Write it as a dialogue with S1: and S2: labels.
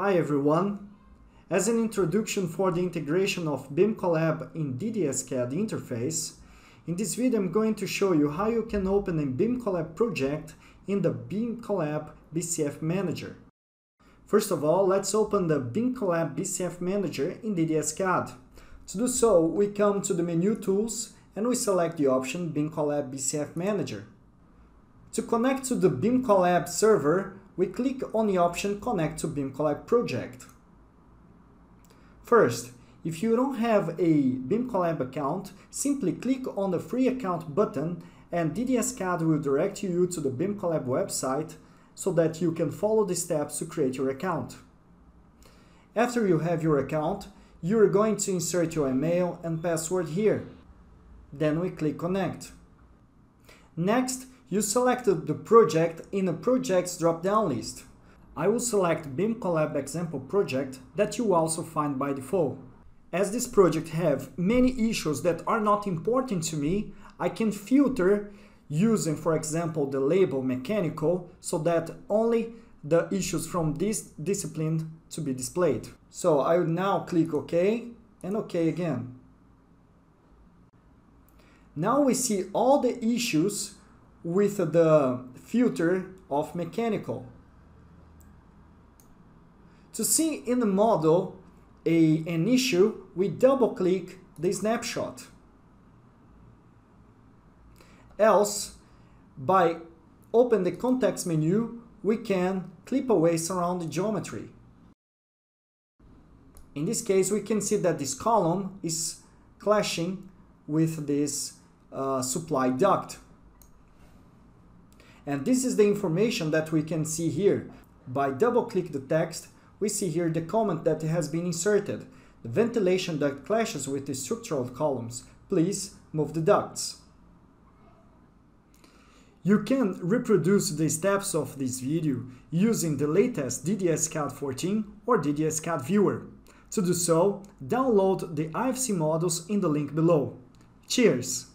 S1: Hi everyone! As an introduction for the integration of BIMCollab in DDS-CAD interface, in this video I'm going to show you how you can open a BIMCollab project in the BIMCollab BCF Manager. First of all, let's open the BIMCollab BCF Manager in DDS-CAD. To do so, we come to the menu Tools and we select the option BIMCollab BCF Manager. To connect to the BIMCollab server, we click on the option Connect to BIMCollab project. First, if you don't have a BIMCollab account, simply click on the Free Account button and DDS-CAD will direct you to the BIMCollab website so that you can follow the steps to create your account. After you have your account, you are going to insert your email and password here. Then we click Connect. Next, you selected the project in the Projects drop-down list. I will select BIMCollab example project that you also find by default. As this project have many issues that are not important to me, I can filter using, for example, the label mechanical so that only the issues from this discipline to be displayed. So I will now click OK and OK again. Now we see all the issues with the filter of mechanical. To see in the model a, an issue, we double click the snapshot. Else, by open the context menu, we can clip away surround geometry. In this case, we can see that this column is clashing with this uh, supply duct. And this is the information that we can see here. By double click the text, we see here the comment that has been inserted. The ventilation duct clashes with the structural columns. Please move the ducts. You can reproduce the steps of this video using the latest DDS-CAD 14 or DDS-CAD Viewer. To do so, download the IFC models in the link below. Cheers!